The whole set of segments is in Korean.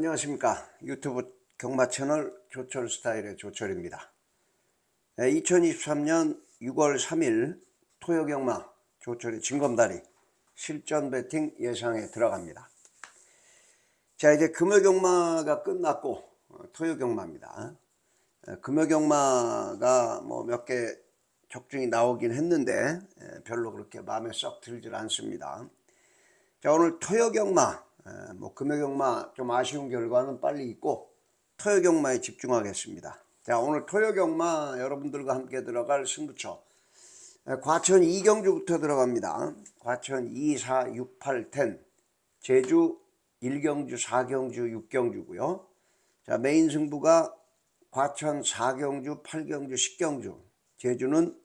안녕하십니까. 유튜브 경마 채널 조철 스타일의 조철입니다. 2023년 6월 3일 토요 경마 조철의 진검다리 실전 배팅 예상에 들어갑니다. 자 이제 금요 경마가 끝났고 어, 토요 경마입니다. 에, 금요 경마가 뭐 몇 개 적중이 나오긴 했는데 에, 별로 그렇게 마음에 썩 들질 않습니다. 자 오늘 토요 경마 에, 뭐 금요 경마 좀 아쉬운 결과는 빨리 있고 토요 경마에 집중하겠습니다. 자 오늘 토요 경마 여러분들과 함께 들어갈 승부처. 에, 과천 이경주부터 들어갑니다. 과천 2, 4, 6, 8, 10 제주 1경주, 4경주, 6경주고요. 자 메인 승부가 과천 4경주, 8경주, 10경주 제주는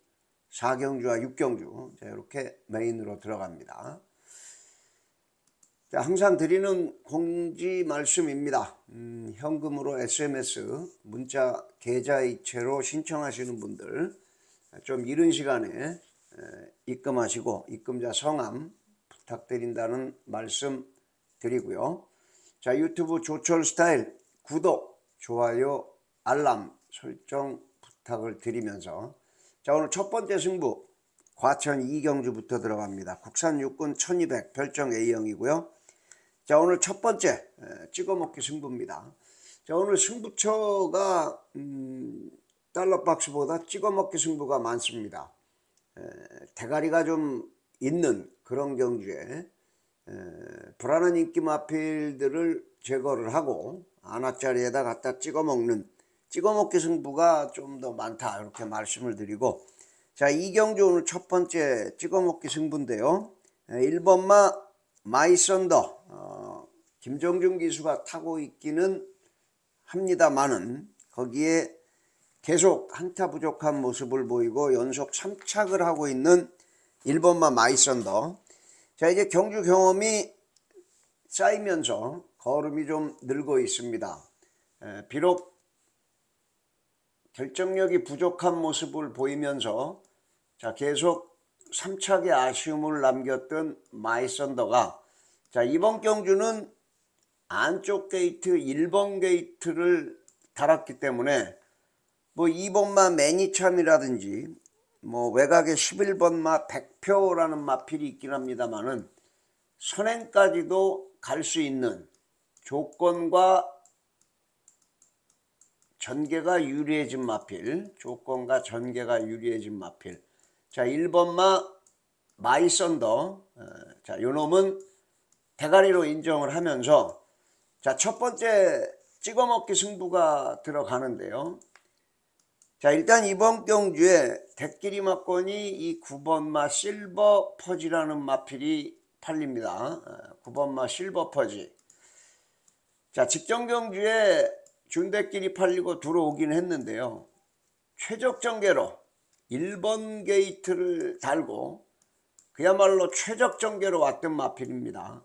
4경주와 6경주. 자 이렇게 메인으로 들어갑니다 자, 항상 드리는 공지 말씀입니다. 음, 현금으로 SMS 문자 계좌이체로 신청하시는 분들 좀 이른 시간에 에, 입금하시고 입금자 성함 부탁드린다는 말씀 드리고요. 자 유튜브 조철 스타일 구독, 좋아요, 알람 설정 부탁을 드리면서 자 오늘 첫 번째 승부 과천 이경주부터 들어갑니다. 국산 육군 1200 별정 A형이고요. 자 오늘 첫 번째 에, 찍어먹기 승부입니다. 자 오늘 승부처가 음, 달러박스보다 찍어먹기 승부가 많습니다. 에, 대가리가 좀 있는 그런 경주에 에, 불안한 인기 마필들을 제거를 하고 안화자리에다 갖다 찍어먹는 찍어먹기 승부가 좀 더 많다 이렇게 말씀을 드리고 자 이경주 오늘 첫 번째 찍어먹기 승부인데요. 1번마 마이썬더 어, 김정준 기수가 타고 있기는 합니다만은 거기에 계속 한타 부족한 모습을 보이고 연속 3착을 하고 있는 1번마 마이썬더 자 이제 경주 경험이 쌓이면서 걸음이 좀 늘고 있습니다. 에, 비록 결정력이 부족한 모습을 보이면서 자 계속 3착의 아쉬움을 남겼던 마이썬더가 자 이번 경주는 안쪽 게이트 1번 게이트를 달았기 때문에 뭐 2번마 매니참이라든지 뭐 외곽에 11번마 100표라는 마필이 있긴 합니다만은 선행까지도 갈 수 있는 조건과 전개가 유리해진 마필 조건과 전개가 유리해진 마필 자 1번마 마이썬더. 어, 자 요놈은 대가리로 인정을 하면서 자 첫 번째 찍어먹기 승부가 들어가는데요. 자 일단 이번 경주에 대끼리 마권이 이 9번마 실버 퍼지라는 마필이 팔립니다. 9번마 실버 퍼지. 자 직전 경주에 준대끼리 팔리고 들어오긴 했는데요. 최적 전개로 1번 게이트를 달고 그야말로 최적 전개로 왔던 마필입니다.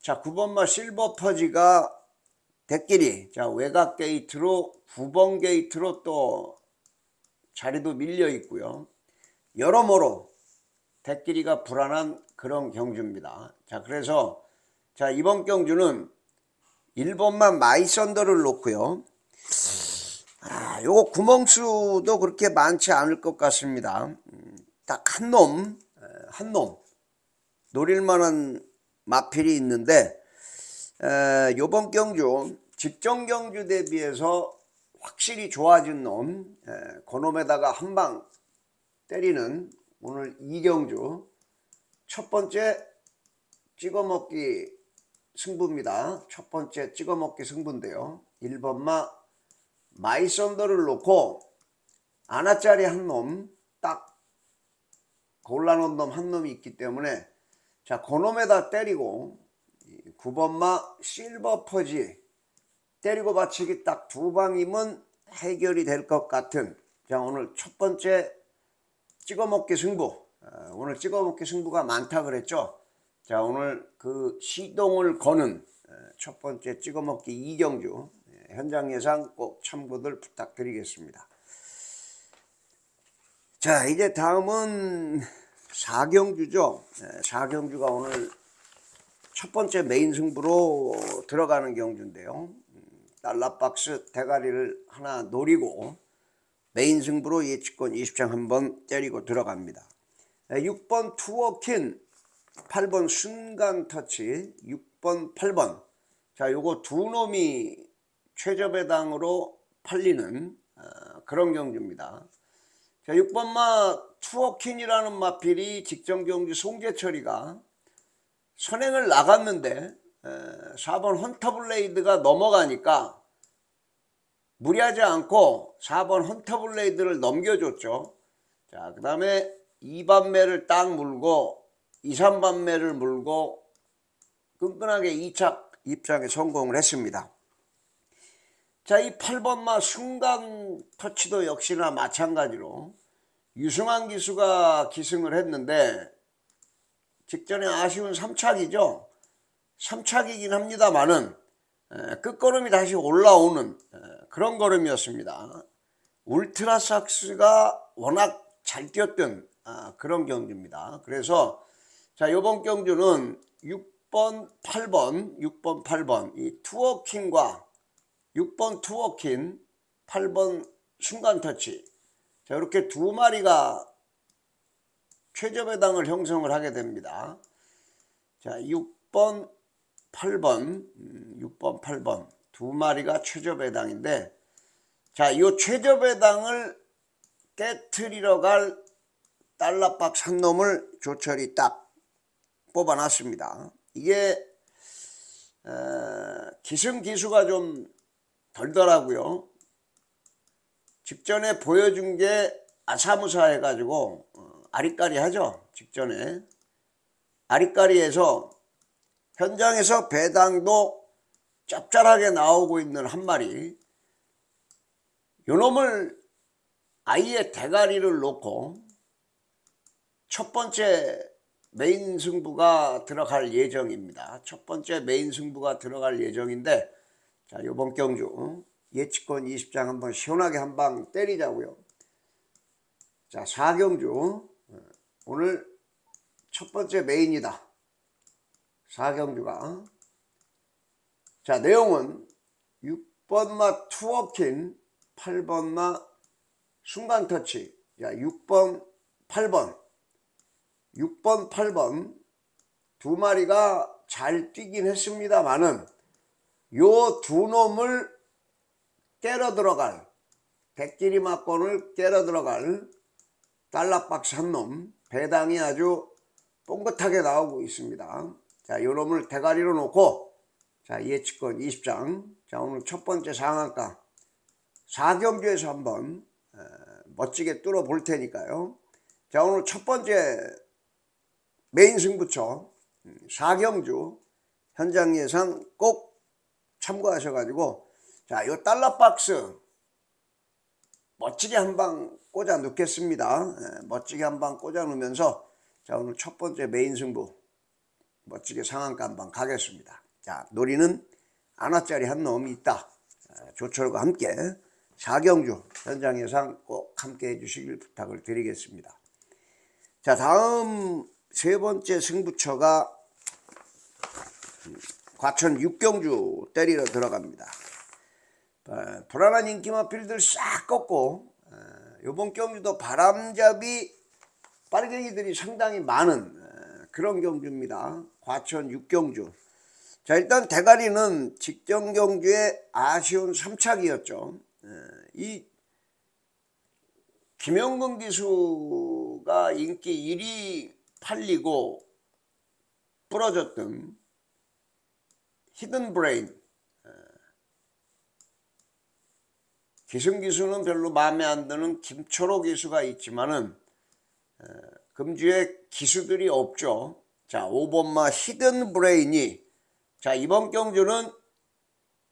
자 9번마 실버 퍼지가 대끼리 자 외곽 게이트로 9번 게이트로 또 자리도 밀려 있고요. 여러모로 대끼리가 불안한 그런 경주입니다. 자 그래서 자 이번 경주는 1번마 마이썬더를 놓고요 아, 요거 구멍수도 그렇게 많지 않을 것 같습니다. 음, 딱 한 놈 한 놈. 노릴만한 마필이 있는데 에, 요번 경주 직전 경주 대비해서 확실히 좋아진 놈 에, 그 놈에다가 한 방 때리는 오늘 이경주. 첫 번째 찍어먹기 승부입니다. 첫 번째 찍어먹기 승부인데요. 1번마 마이썬더를 놓고 아나짜리 한 놈 딱 골라놓은 놈 한 놈이 있기 때문에 자, 그놈에다 때리고 9번마 실버 퍼지 때리고 받치기 딱 두 방이면 해결이 될 것 같은 자 오늘 첫 번째 찍어먹기 승부. 어, 오늘 찍어먹기 승부가 많다 그랬죠? 자 오늘 그 시동을 거는 어, 첫 번째 찍어먹기 이경주. 예, 현장 예상 꼭 참고들 부탁드리겠습니다 자 이제 다음은 4경주죠. 4경주가 오늘 첫 번째 메인 승부로 들어가는 경주인데요. 달러박스 대가리를 하나 노리고 메인 승부로 예측권 20장 한번 때리고 들어갑니다. 6번 투어킨 8번 순간 터치 6번 8번 자 요거 두 놈이 최저배당으로 팔리는 어, 그런 경주입니다. 자 6번마 투어킨이라는 마필이 직전 경주 송재철이가 선행을 나갔는데 4번 헌터블레이드가 넘어가니까 무리하지 않고 4번 헌터블레이드를 넘겨줬죠. 자, 그 다음에 2반매를 딱 물고 2, 3반매를 물고 끈끈하게 2착 입장에 성공을 했습니다. 자, 이 8번마 순간 터치도 역시나 마찬가지로 유승환 기수가 기승을 했는데 직전에 아쉬운 3착이죠. 3착이긴 합니다만은 끝걸음이 다시 올라오는 그런 걸음이었습니다. 울트라삭스가 워낙 잘 뛰었던 아, 그런 경주입니다. 그래서 자 이번 경주는 6번, 8번, 6번, 8번 이 투어킹과 6번 투어킨, 8번 순간 터치 자 이렇게 두 마리가 최저배당을 형성을 하게 됩니다. 자 6번, 8번, 6번, 8번 두 마리가 최저배당인데 자, 이 최저배당을 깨트리러 갈 달러박 산 놈을 조철이 딱 뽑아놨습니다. 이게 어, 기승기수가 좀 덜더라고요. 직전에 보여준 게 아사무사 해가지고 어, 아리까리 하죠. 직전에 아리까리에서 현장에서 배당도 짭짤하게 나오고 있는 한 마리 요놈을 아예 대가리를 놓고 첫 번째 메인 승부가 들어갈 예정입니다. 첫 번째 메인 승부가 들어갈 예정인데 자 요번 경주 예측권 20장 한번 시원하게 한 방 때리자고요. 자 4경주 오늘 첫 번째 메인이다. 4경주가 자 내용은 6번마 투어킨 8번마 순간 터치. 야 6번 8번. 6번 8번. 두 마리가 잘 뛰긴 했습니다만은 요 두 놈을 깨러 들어갈 백길이 막권을 깨러 들어갈 달락박스 한 놈 배당이 아주 뽕긋하게 나오고 있습니다. 자 요 놈을 대가리로 놓고 자 예측권 20장. 자 오늘 첫 번째 상한가. 4경주에서 한번 멋지게 뚫어 볼 테니까요. 자 오늘 첫 번째 메인 승부처 4경주 음, 현장 예상 꼭 참고하셔가지고 자 요 달러 박스 멋지게 한 방 꽂아 넣겠습니다. 멋지게 한 방 꽂아 넣으면서 자 오늘 첫 번째 메인 승부 멋지게 상한가 한 방 가겠습니다. 자 노리는 아나짜리 한 놈이 있다. 조철과 함께 4경주 현장 예상 꼭 함께 해주시길 부탁을 드리겠습니다. 자 다음 세 번째 승부처가 과천 6경주 때리러 들어갑니다. 어, 불안한 인기만 필들 싹 꺾고 어, 경주도 바람잡이 빠르게기들이 상당히 많은 어, 그런 경주입니다. 과천 6경주 자 일단 대가리는 직전 경주의 아쉬운 3착이었죠. 이 김용근 기수가 인기 1위 팔리고 부러졌던 히든 브레인 기승 기수는 별로 마음에 안 드는 김초로 기수가 있지만은 금주에 기수들이 없죠. 자 5번마 히든 브레인이 자 이번 경주는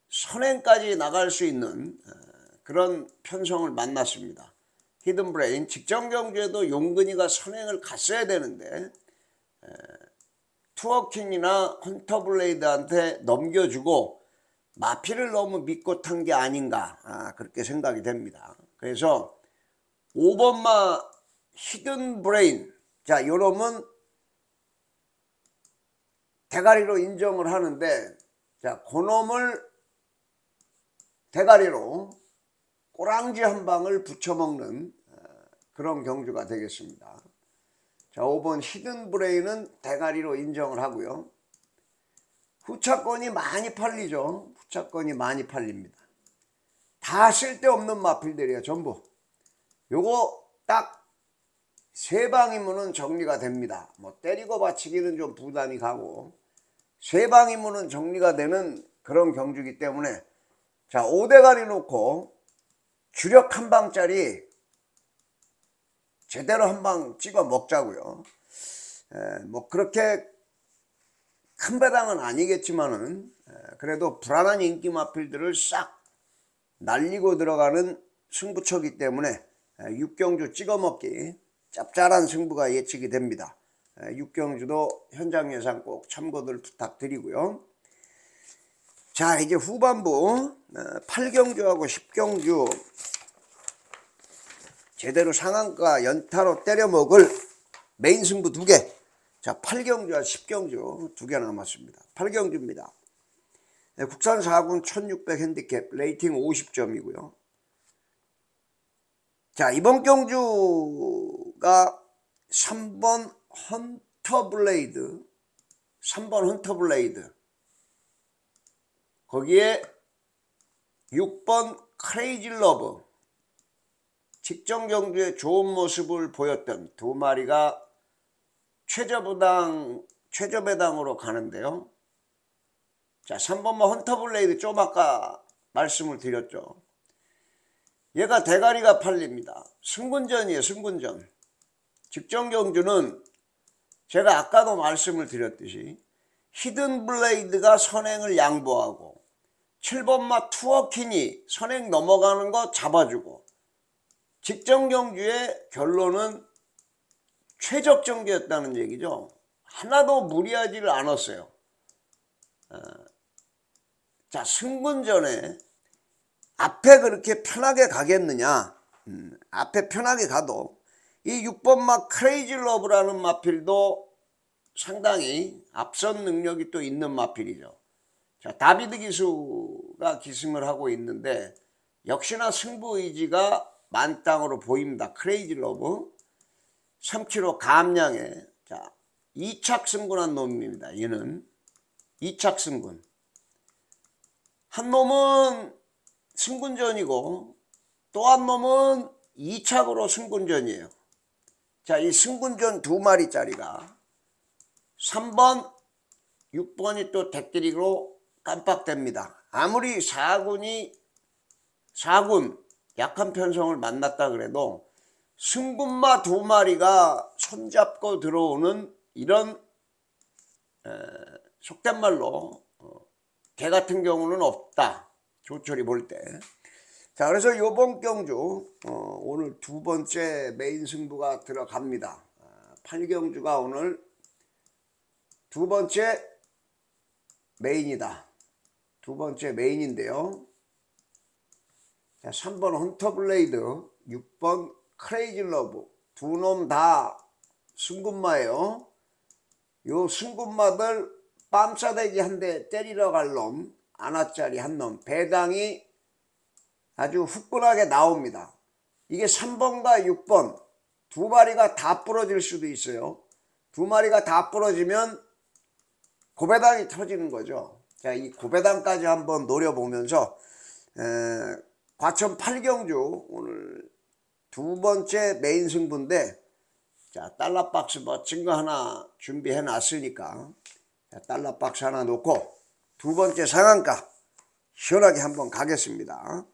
선행까지 나갈 수 있는 그런 편성을 만났습니다. 히든 브레인 직전 경주에도 용근이가 선행을 갔어야 되는데 투어킹이나 헌터블레이드한테 넘겨주고 마필을 너무 믿고 탄 게 아닌가 아, 그렇게 생각이 됩니다. 그래서 5번마 히든 브레인 자 요놈은 대가리로 인정을 하는데 자 그놈을 대가리로 꼬랑지 한 방을 붙여먹는 어, 그런 경주가 되겠습니다. 자, 5번 히든 브레인은 대가리로 인정을 하고요. 후차권이 많이 팔리죠. 후차권이 많이 팔립니다. 다 쓸데없는 마필들이에요. 전부. 요거 딱 세 방이면은 정리가 됩니다. 뭐 때리고 받치기는 좀 부담이 가고 세 방이면은 정리가 되는 그런 경주기 때문에 자 5대가리 놓고 주력 한 방짜리 제대로 한 방 찍어 먹자고요. 에, 뭐 그렇게 큰 배당은 아니겠지만은 에, 그래도 불안한 인기 마필들을 싹 날리고 들어가는 승부처기 때문에 에, 육경주 찍어 먹기 짭짤한 승부가 예측이 됩니다. 에, 육경주도 현장 예상 꼭 참고들 부탁드리고요. 자 이제 후반부 8경주하고 10경주 제대로 상한가 연타로 때려 먹을 메인 승부 두 개. 자, 8경주와 10경주 두 개 남았습니다. 8경주입니다. 네, 국산 4군 1600 핸디캡 레이팅 50점이고요. 자, 이번 경주가 3번 헌터 블레이드, 3번 헌터 블레이드, 거기에 6번 크레이지 러브, 직전 경주에 좋은 모습을 보였던 두 마리가 최저부당, 최저배당으로 가는데요. 자, 3번마 헌터블레이드 좀 아까 말씀을 드렸죠. 얘가 대가리가 팔립니다. 승군전이에요, 승군전. 직전 경주는 제가 아까도 말씀을 드렸듯이 히든 블레이드가 선행을 양보하고 7번마 투어킨이 선행 넘어가는 거 잡아주고 직전 경주의 결론은 최적 전개였다는 얘기죠. 하나도 무리하지를 않았어요. 어, 자, 승군전에 앞에 그렇게 편하게 가겠느냐? 음, 앞에 편하게 가도 이 6번 마 크레이지 러브라는 마필도 상당히 앞선 능력이 또 있는 마필이죠. 자, 다비드 기수가 기승을 하고 있는데 역시나 승부 의지가 만땅으로 보입니다. 크레이지 러브. 3kg 감량에 자 2착 승군한 놈입니다. 얘는 2착 승군. 한 놈은 승군전이고 또 한 놈은 2착으로 승군전이에요. 자, 이 승군전 두 마리짜리가 3번, 6번이 또 대끼리로 깜빡됩니다. 아무리 4군이 4군 약한 편성을 만났다 그래도 승군마 두 마리가 손잡고 들어오는 이런 에, 속된 말로 어, 개 같은 경우는 없다. 조철이 볼 때. 자 그래서 요번 경주 어, 오늘 두 번째 메인 승부가 들어갑니다. 8경주가 아, 오늘 두 번째 메인이다. 두 번째 메인인데요. 자, 3번 헌터블레이드, 6번 크레이지 러브 두 놈다 승군마예요. 요 승군마들 빰싸대기 한 대 때리러 갈 놈, 아나짜리 한 놈, 배당이 아주 후끈하게 나옵니다. 이게 3번과 6번 두 마리가 다 부러질 수도 있어요. 두 마리가 다 부러지면 고배당이 터지는 거죠. 자, 이 고배당까지 한번 노려보면서 에, 과천 8경주 오늘 두 번째 메인 승부인데 자 달러 박스 멋진 거 하나 준비해 놨으니까 자, 달러 박스 하나 놓고 두 번째 상한가 시원하게 한번 가겠습니다.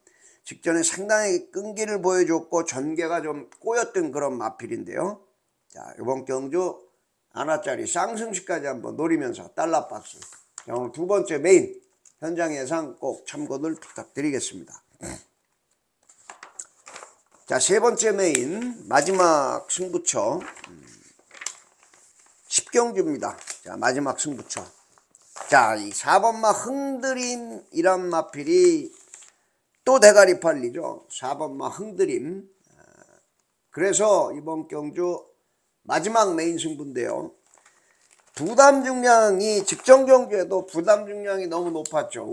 직전에 상당히 끈기를 보여줬고 전개가 좀 꼬였던 그런 마필인데요. 자 이번 경주 하나짜리 쌍승시까지 한번 노리면서 달러 박스 자, 오늘 두 번째 메인 현장 예상 꼭 참고들 부탁드리겠습니다. 자, 세 번째 메인, 마지막 승부처. 10경주입니다. 자, 마지막 승부처. 자, 이 4번마 흥드림 이란 마필이 또 대가리 팔리죠. 4번마 흥드림. 그래서 이번 경주 마지막 메인 승부인데요. 부담 중량이 직전 경주에도 부담 중량이 너무 높았죠.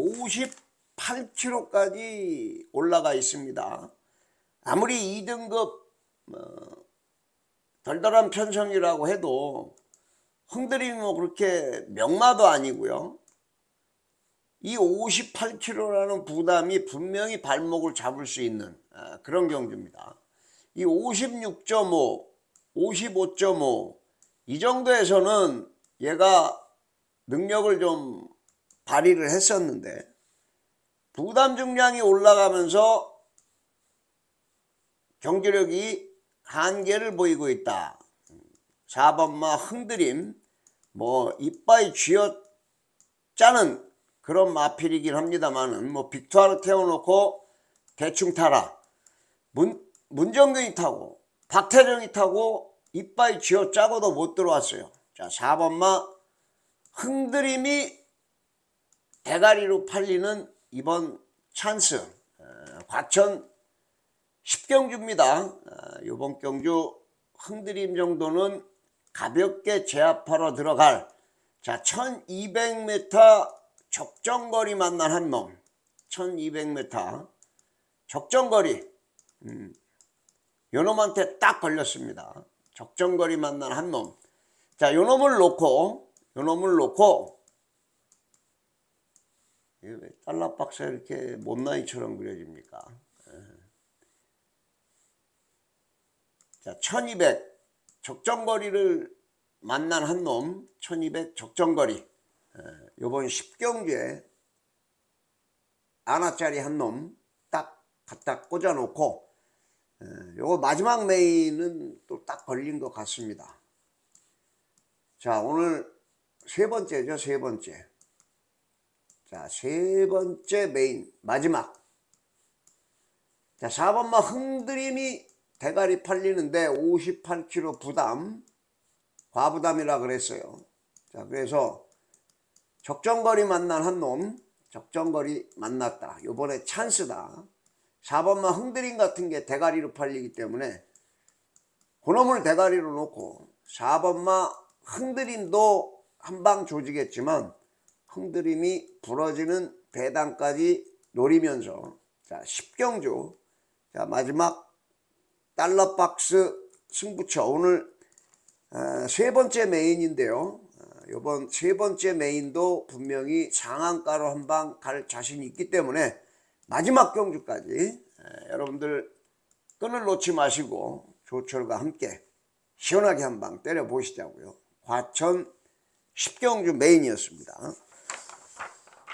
58kg까지 올라가 있습니다. 아무리 2등급 어, 덜덜한 편성이라고 해도 흔들림이 뭐 그렇게 명마도 아니고요. 이 58kg라는 부담이 분명히 발목을 잡을 수 있는 아, 그런 경주입니다. 이 56.5, 55.5 이 정도에서는 얘가 능력을 좀 발휘를 했었는데 부담 중량이 올라가면서 경주력이 한계를 보이고 있다. 4번마 흔들림, 뭐 이빨 쥐어 짜는 그런 마필이긴 합니다만은 뭐 빅투아를 태워놓고 대충 타라. 문, 문정근이 타고 박태정이 타고 이빨 쥐어 짜고도 못 들어왔어요. 자 4번마 흔들림이 대가리로 팔리는 이번 찬스 어, 과천 10경주입니다. 이번 경주 흔들림 정도는 가볍게 제압하러 들어갈 자 1200m 적정거리 만난 한 놈. 1200m 적정거리 음, 요 놈한테 딱 걸렸습니다. 적정거리 만난 한 놈. 자, 요 놈을 놓고 요 놈을 놓고 달러 박스가 이렇게 못나이처럼 그려집니까? 자, 1200 적정거리를 만난 한 놈, 1200 적정거리. 에, 요번 10경주에 아나짜리 한 놈 딱 갖다 꽂아 놓고 에, 요거 마지막 메인은 또 딱 걸린 것 같습니다. 자, 오늘 세 번째죠, 세 번째. 자, 세 번째 메인, 마지막. 자, 4번마 흔들림이 대가리 팔리는데 58kg 부담, 과부담이라 그랬어요. 자, 그래서 적정거리 만난 한 놈, 적정거리 만났다. 요번에 찬스다. 4번마 흔들림 같은 게 대가리로 팔리기 때문에 그놈을 대가리로 놓고 4번마 흔들림도 한방 조지겠지만 흔들림이 부러지는 배당까지 노리면서 자 10경주 자 마지막 달러 박스 승부처 오늘 어, 세 번째 메인인데요. 이번 세 번째 메인도 분명히 상한가로 한 방 갈 자신이 있기 때문에 마지막 경주까지 에, 여러분들 끈을 놓지 마시고 조철과 함께 시원하게 한 방 때려 보시자고요. 과천 10경주 메인이었습니다.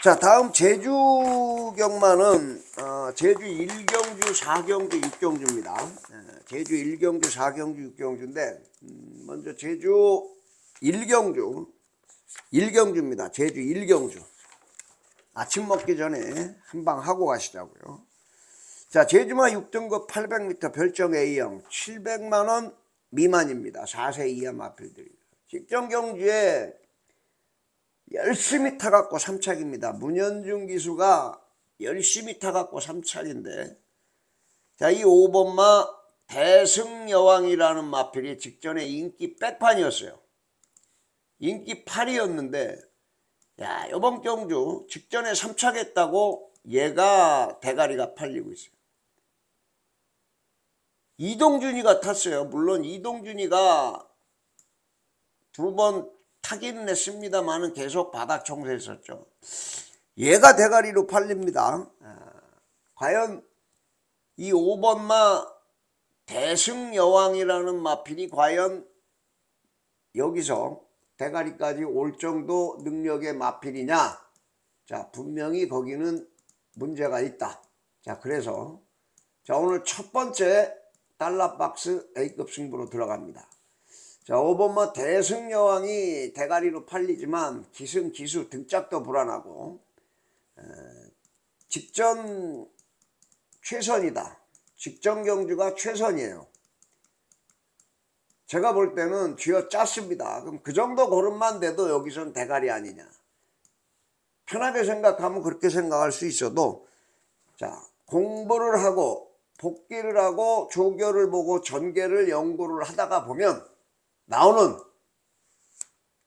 자 다음 제주 경마는 어, 제주 1경주 4경주 6경주입니다. 제주 1경주 4경주 6경주인데 음, 먼저 제주 1경주. 1경주입니다. 제주 1경주. 아침 먹기 전에 한 방 하고 가시자고요. 자 제주마 6등급 800m 별정 A형 700만원 미만입니다. 4세 이하 마필들이 직전 경주에 열심히 타갖고 3착입니다. 문현중 기수가 열심히 타갖고 3착인데 자 이 5번마 대승여왕이라는 마필이 직전에 인기 백판이었어요. 인기 8이었는데 야 이번 경주 직전에 3착했다고 얘가 대가리가 팔리고 있어요. 이동준이가 탔어요. 물론 이동준이가 두 번 타기는 했습니다만은 계속 바닥 청소했었죠. 얘가 대가리로 팔립니다. 아, 과연 이 5번마 대승여왕이라는 마필이 과연 여기서 대가리까지 올 정도 능력의 마필이냐? 자, 분명히 거기는 문제가 있다. 자, 그래서 자, 오늘 첫 번째 달러박스 A급 승부로 들어갑니다. 자 5번마 대승여왕이 대가리로 팔리지만 기승 기수 등짝도 불안하고 에, 직전 최선이다. 직전 경주가 최선이에요. 제가 볼 때는 쥐어 짰습니다. 그럼 그 정도 고름만 돼도 여기선 대가리 아니냐. 편하게 생각하면 그렇게 생각할 수 있어도 자 공부를 하고 복귀를 하고 조교를 보고 전개를 연구를 하다가 보면 나오는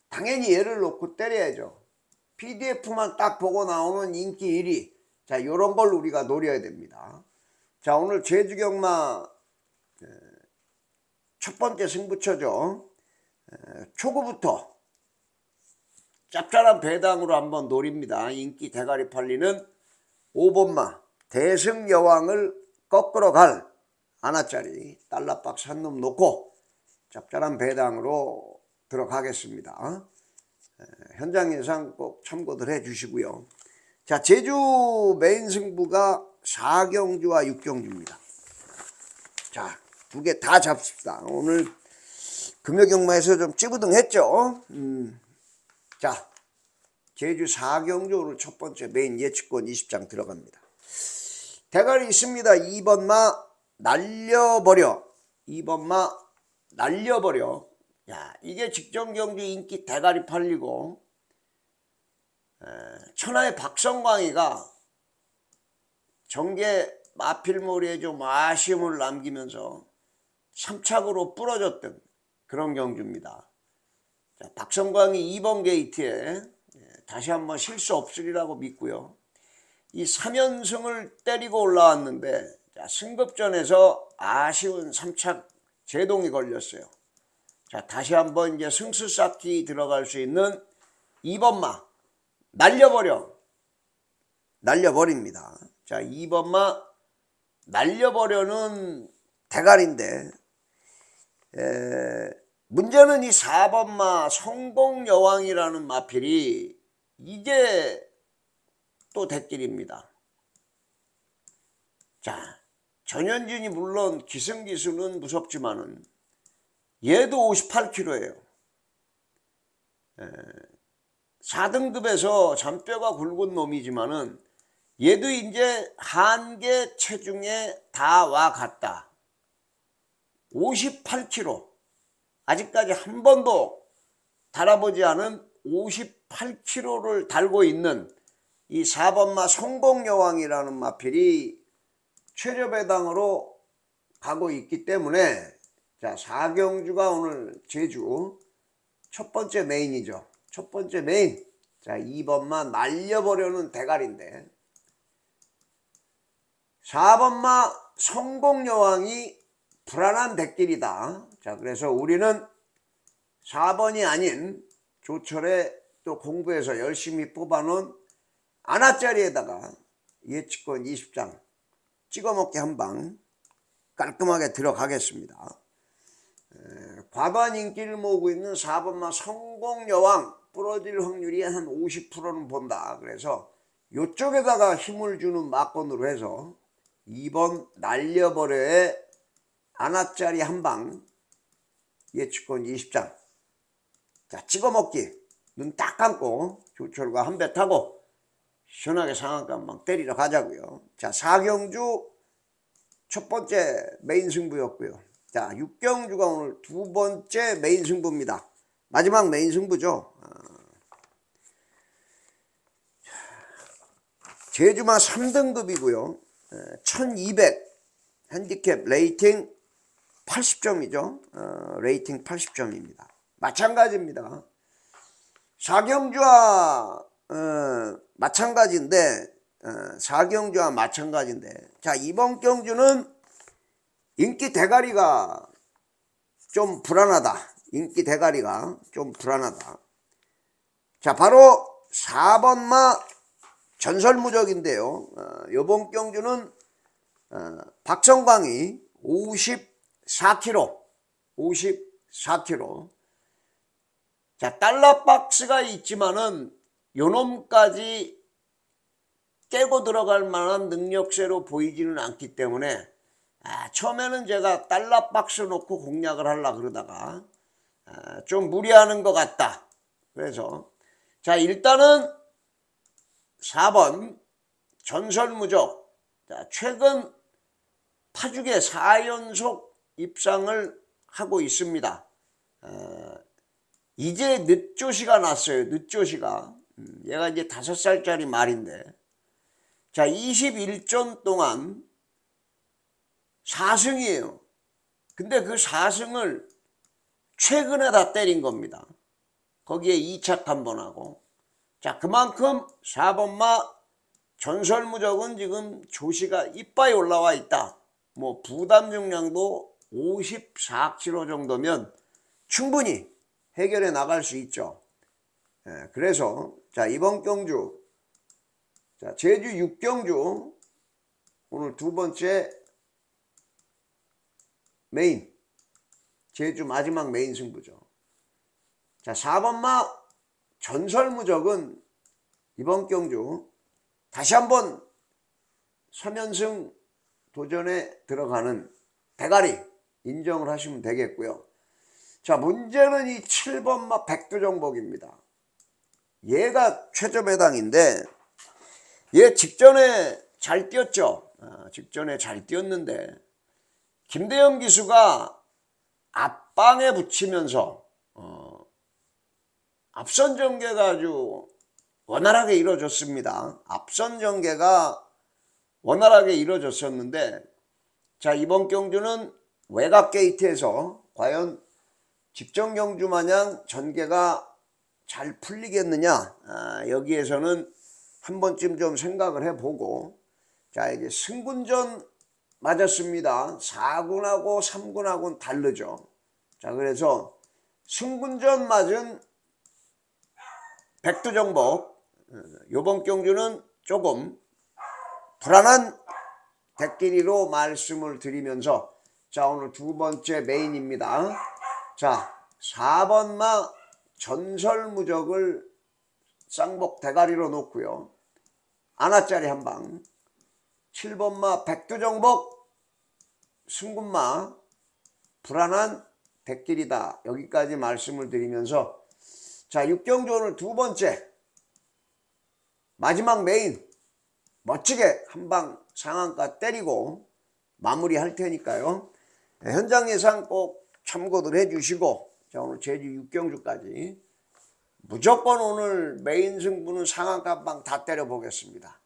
당연히 얘를 놓고 때려야죠. PDF만 딱 보고 나오는 인기 1위. 자, 요런 걸 우리가 노려야 됩니다. 자, 오늘 제주경마 에, 첫 번째 승부처죠. 에, 초구부터 짭짤한 배당으로 한번 노립니다. 인기 대가리 팔리는 5번마 대승여왕을 거꾸로 갈 하나짜리 달러박스 한 놈 놓고 짭짤한 배당으로 들어가겠습니다. 에, 현장 예상 꼭 참고들 해 주시고요. 자, 제주 메인 승부가 4경주와 6경주입니다. 자, 두 개 다 잡습시다. 오늘 금요경마에서 좀 찌부둥했죠. 음. 자, 제주 4경주 오늘 첫 번째 메인 예측권 20장 들어갑니다. 대가리 있습니다. 2번 마 날려버려. 2번 마 날려버려. 야, 이게 직전 경주 인기 대가리 팔리고 에, 천하의 박성광이가 정계 마필몰이에 좀 아쉬움을 남기면서 3착으로 부러졌던 그런 경주입니다. 자, 박성광이 2번 게이트에 예, 다시 한번 실수 없으리라고 믿고요. 이 3연승을 때리고 올라왔는데 자, 승급전에서 아쉬운 3착 제동이 걸렸어요. 자, 다시 한번 이제 승수 쌓기 들어갈 수 있는 2번마 날려버려 날려버립니다. 자, 2번마 날려버려는 대가리인데 에, 문제는 이 4번마 성공여왕이라는 마필이 이게 또 대길입니다. 자, 전현진이 물론 기승기수는 무섭지만은 얘도 58kg예요. 4등급에서 잔뼈가 굵은 놈이지만은 얘도 이제 한계 체중에 다 와 갔다. 58kg. 아직까지 한 번도 달아보지 않은 58kg를 달고 있는 이 4번마 성공여왕이라는 마필이 최저 배당으로 가고 있기 때문에 자 4경주가 오늘 제주 첫 번째 메인이죠. 첫 번째 메인. 자 2번마 날려버려는 대가리인데 4번마 성공여왕이 불안한 대길이다. 자, 그래서 우리는 4번이 아닌 조철에 또 공부해서 열심히 뽑아놓은 아나짜리에다가 예측권 20장 찍어먹기 한 방 깔끔하게 들어가겠습니다. 에, 과도한 인기를 모으고 있는 4번마 성공여왕 부러질 확률이 한 50%는 본다. 그래서 이쪽에다가 힘을 주는 막건으로 해서 2번 날려버려의 아나짜리 한 방 예측권 20장 자 찍어먹기 눈 딱 감고 조철과 한 배 타고 시원하게 상한가 한방 때리러 가자고요 자 4경주 첫 번째 메인 승부였고요 자 6경주가 오늘 두 번째 메인 승부입니다 마지막 메인 승부죠 어. 제주마 3등급이고요 1200 핸디캡 레이팅 80점이죠. 어, 레이팅 80점입니다. 마찬가지입니다. 사경주와 어, 마찬가지인데 어, 사경주와 마찬가지인데 자 이번 경주는 인기 대가리가 좀 불안하다. 인기 대가리가 좀 불안하다. 자 바로 4번마 전설무적인데요. 어, 이번 경주는 어, 박성광이 54kg, 54kg. 자, 달러 박스가 있지만은 요놈까지 깨고 들어갈 만한 능력세로 보이지는 않기 때문에 아, 처음에는 제가 달러 박스 놓고 공략을 하려 그러다가 아, 좀 무리하는 것 같다. 그래서 자 일단은 4번 전설무적 자, 최근 파죽에 4연속 입상을 하고 있습니다. 어, 이제 늦조시가 났어요. 늦조시가. 음, 얘가 이제 5살짜리 말인데 자 21전 동안 4승이에요. 근데 그 4승을 최근에 다 때린 겁니다. 거기에 2착 한번 하고 자 그만큼 4번마 전설무적은 지금 조시가 이빠이 올라와 있다. 뭐 부담 중량도 54kg 정도면 충분히 해결해 나갈 수 있죠. 예, 그래서 자 이번 경주 자 제주 6경주 오늘 두 번째 메인 제주 마지막 메인 승부죠. 자 4번 마 전설무적은 이번 경주 다시 한번 3연승 도전에 들어가는 대가리 인정을 하시면 되겠고요. 자 문제는 이 7번마 백두정복입니다. 얘가 최저 배당인데 얘 직전에 잘 뛰었죠. 아, 직전에 잘 뛰었는데 김대영 기수가 앞방에 붙이면서 어, 앞선 전개가 아주 원활하게 이루어졌습니다. 앞선 전개가 원활하게 이루어졌었는데 자 이번 경주는 외곽 게이트에서 과연 직전 경주 마냥 전개가 잘 풀리겠느냐? 아, 여기에서는 한 번쯤 좀 생각을 해보고. 자 이제 승군전 맞았습니다. 4군하고 3군하고는 다르죠. 자 그래서 승군전 맞은 백두정복 요번 경주는 조금 불안한 대끼리로 말씀을 드리면서 자 오늘 두 번째 메인입니다. 자 4번마 전설무적을 쌍복 대가리로 놓고요. 아나짜리 한 방 7번마 백두정복 승군마 불안한 대가리다. 여기까지 말씀을 드리면서 자 오늘 두 번째 마지막 메인 멋지게 한 방 상한가 때리고 마무리할 테니까요. 네, 현장 예상 꼭 참고들 해주시고 자 오늘 제주 육경주까지 무조건 오늘 메인 승부는 상한가방 다 때려보겠습니다.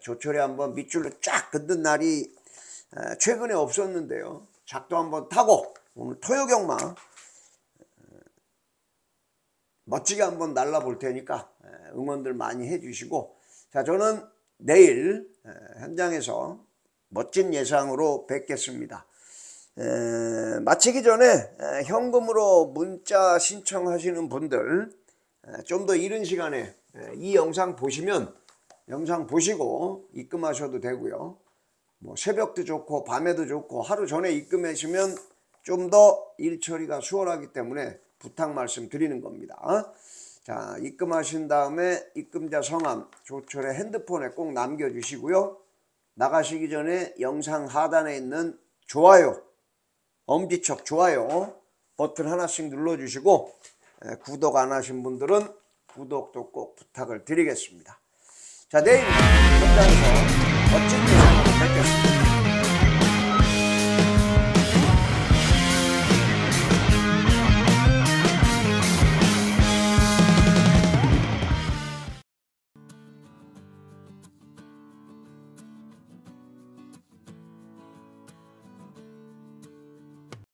조철이 한번 밑줄로 쫙 긋는 날이 최근에 없었는데요. 작도 한번 타고 오늘 토요경마 멋지게 한번 날라볼 테니까 응원들 많이 해주시고 자 저는 내일 현장에서 멋진 예상으로 뵙겠습니다. 에, 마치기 전에 에, 현금으로 문자 신청하시는 분들 좀 더 이른 시간에 에, 이 영상 보시면 영상 보시고 입금하셔도 되고요. 뭐 새벽도 좋고 밤에도 좋고 하루 전에 입금하시면 좀 더 일 처리가 수월하기 때문에 부탁 말씀 드리는 겁니다. 자 입금하신 다음에 입금자 성함 조철의 핸드폰에 꼭 남겨주시고요. 나가시기 전에 영상 하단에 있는 좋아요 엄지척 좋아요 버튼 하나씩 눌러주시고 구독 안 하신 분들은 구독도 꼭 부탁을 드리겠습니다. 자 내일 현장에서 멋진 모습으로 뵙겠습니다.